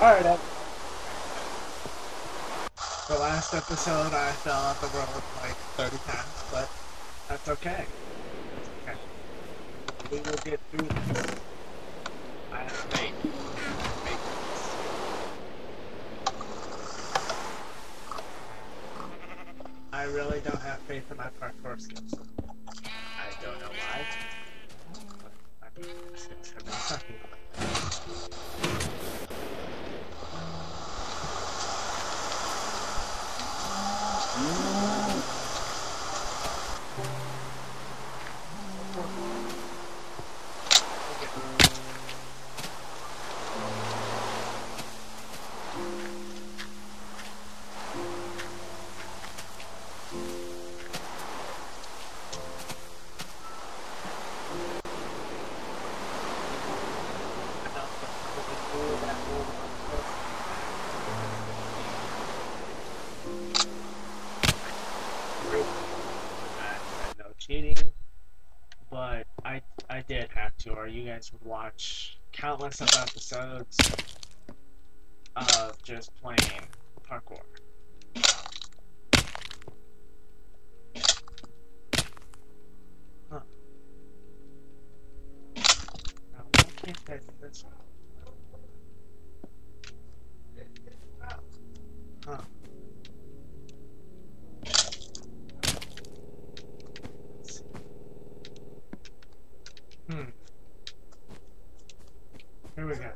Alright, Ed. The last episode I fell off the road like 30 times, but that's okay. That's okay. We will get through this. I have faith. I have faith in this. I really don't have faith in my parkour skills. 음. But I I did have to, or you guys would watch countless of episodes of just playing parkour. Huh. Now, why can't this one? We go.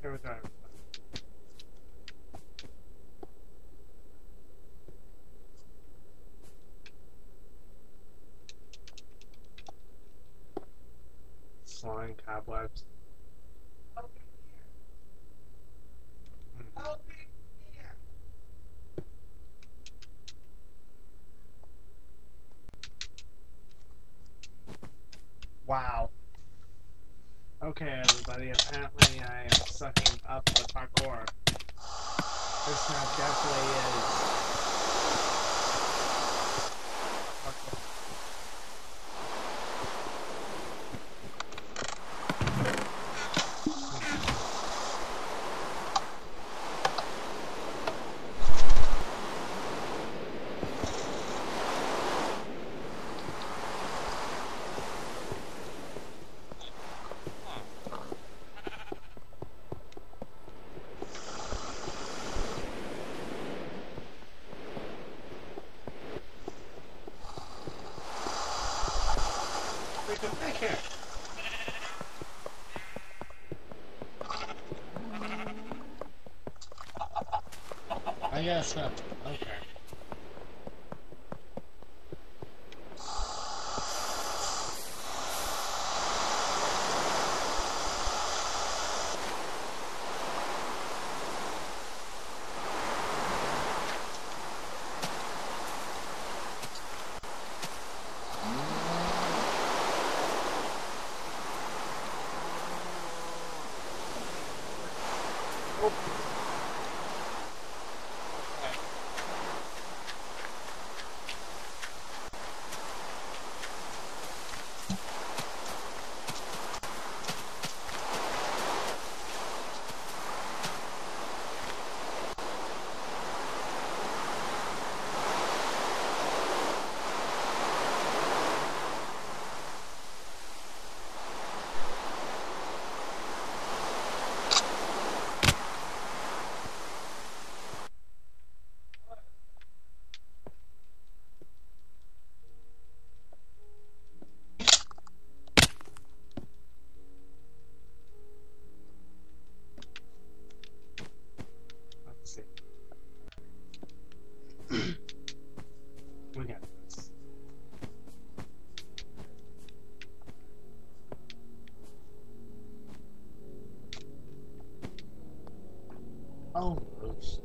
Here we go. Slime cobwebs. Hmm. Wow. Okay, everybody, apparently I am sucking up the parkour. This now definitely is. parkour. Freaking back here. I guess so. Okay. Let's Almost.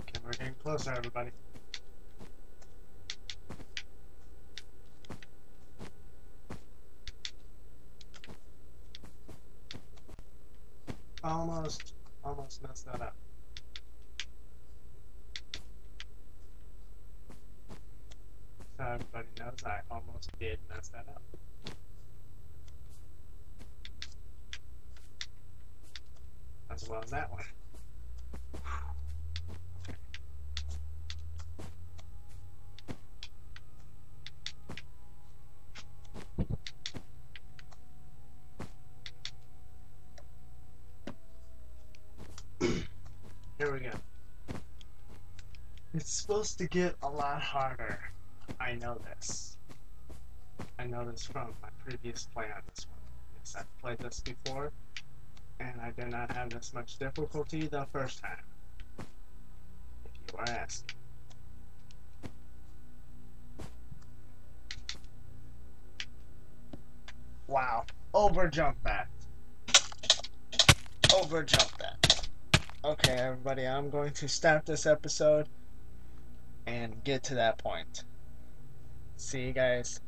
Okay, we're getting closer, everybody. Almost, almost messed that up. Because I almost did mess that up. As well as that one. Here we go. It's supposed to get a lot harder. I know this. I know this from my previous play on this one. Yes, I've played this before, and I did not have this much difficulty the first time. If you are asking. Wow. Over jump that. Over jump that. Okay, everybody, I'm going to stop this episode and get to that point. See you guys